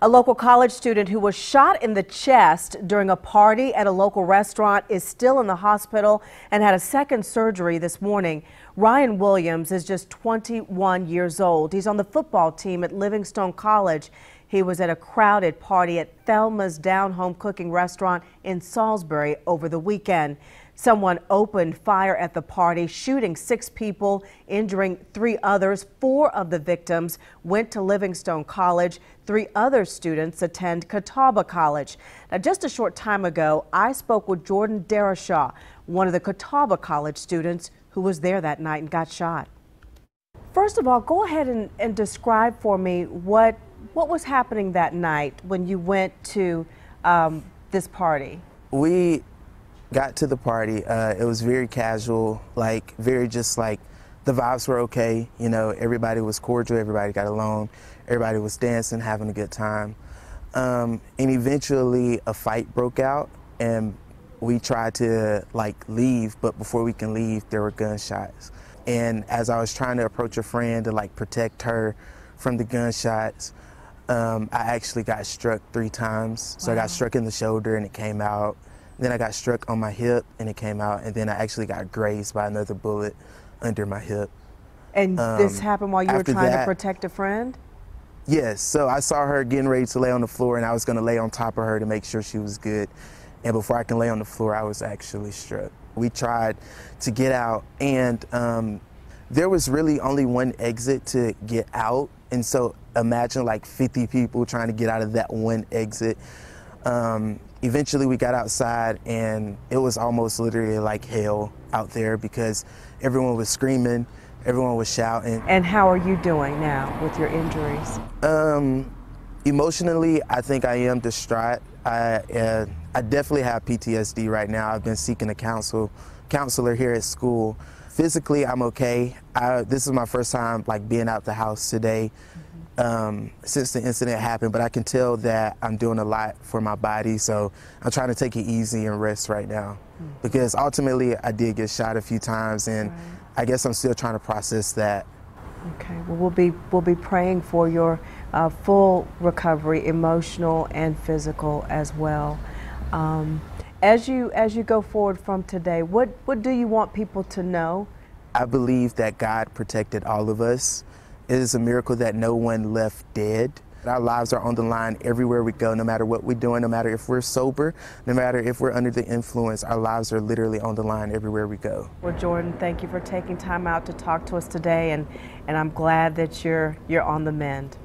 A local college student who was shot in the chest during a party at a local restaurant is still in the hospital and had a second surgery this morning. Ryan Williams is just 21 years old. He's on the football team at Livingstone College. He was at a crowded party at Thelma's Down Home Cooking Restaurant in Salisbury over the weekend. Someone opened fire at the party, shooting six people, injuring three others. Four of the victims went to Livingstone College. Three other students attend Catawba College. Now, just a short time ago, I spoke with Jordan Darashaw, one of the Catawba College students who was there that night and got shot. First of all, go ahead and, and describe for me what what was happening that night when you went to um, this party. We got to the party. Uh, it was very casual, like very just like the vibes were okay. You know, everybody was cordial, everybody got along, everybody was dancing, having a good time. Um, and eventually a fight broke out and we tried to like leave, but before we can leave, there were gunshots. And as I was trying to approach a friend to like protect her from the gunshots, um, I actually got struck three times. So wow. I got struck in the shoulder and it came out. Then I got struck on my hip and it came out, and then I actually got grazed by another bullet under my hip. And um, this happened while you were trying that, to protect a friend? Yes. So I saw her getting ready to lay on the floor, and I was going to lay on top of her to make sure she was good. And before I can lay on the floor, I was actually struck. We tried to get out, and um, there was really only one exit to get out. And so imagine like 50 people trying to get out of that one exit. Um, eventually we got outside and it was almost literally like hell out there because everyone was screaming, everyone was shouting. And how are you doing now with your injuries? Um, emotionally, I think I am distraught. I, uh, I definitely have PTSD right now. I've been seeking a counsel, counselor here at school. Physically, I'm okay. I, this is my first time like being out the house today um, since the incident happened, but I can tell that I'm doing a lot for my body. So I'm trying to take it easy and rest right now mm. because ultimately I did get shot a few times and right. I guess I'm still trying to process that. Okay, well, we'll be, we'll be praying for your uh, full recovery, emotional and physical as well. Um, as you, as you go forward from today, what, what do you want people to know? I believe that God protected all of us it is a miracle that no one left dead. Our lives are on the line everywhere we go, no matter what we're doing, no matter if we're sober, no matter if we're under the influence, our lives are literally on the line everywhere we go. Well, Jordan, thank you for taking time out to talk to us today, and, and I'm glad that you're, you're on the mend.